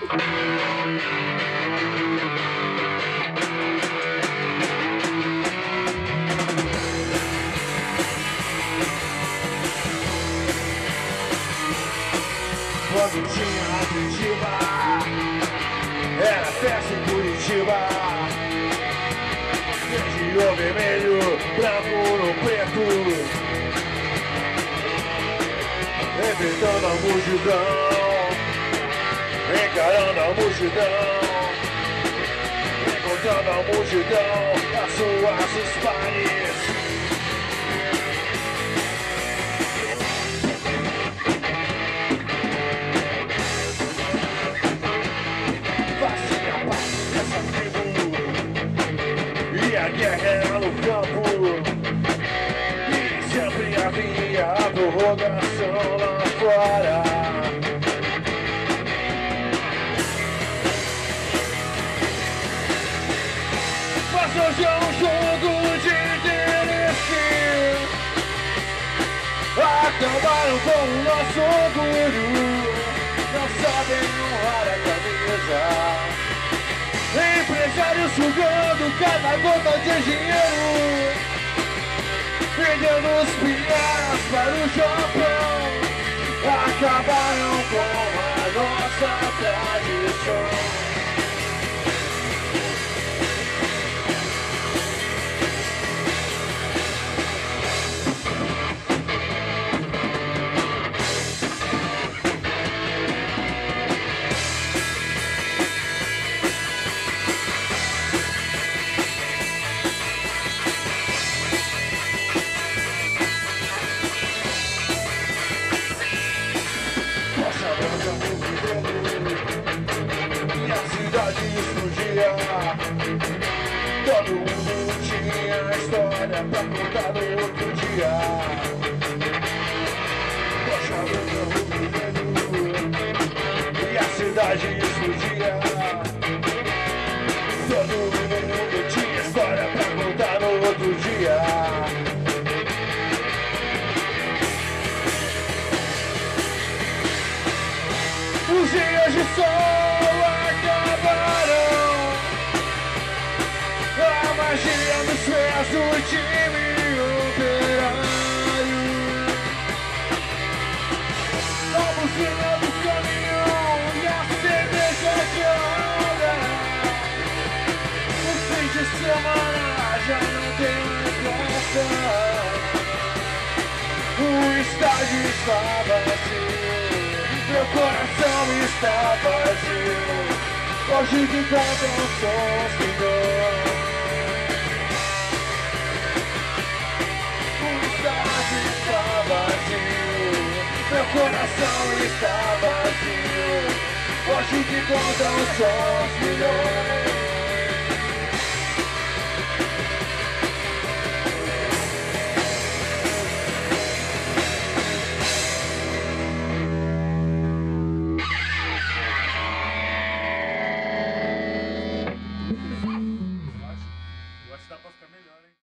Quando tinha Curitiba Era festa em Curitiba. Verde ou vermelho, branco no preto. Enfrentando a multidão Encarando a multidão. Encontrando a multidão As suas E a guerra era no campo. E sempre havia prorrogação lá fora Hoje é um jogo de interesse. Acabaram com o nosso orgulho. Não sabem honrar a camisa Empresários sugando cada gota de dinheiro. Vendendo os para o Japão pra contar no outro dia. Nossa banda movimento E a cidade explodia. Todo mundo tinha história pra contar no outro dia. Os dias de sol nos pés time operário. A buzina do caminhão e a cerveja gelada O fim de semana já não tem graça. O estádio está vazio Meu coração está vazio. Hoje que cantam sons que dão coração está vazio Hoje que contam sons milhões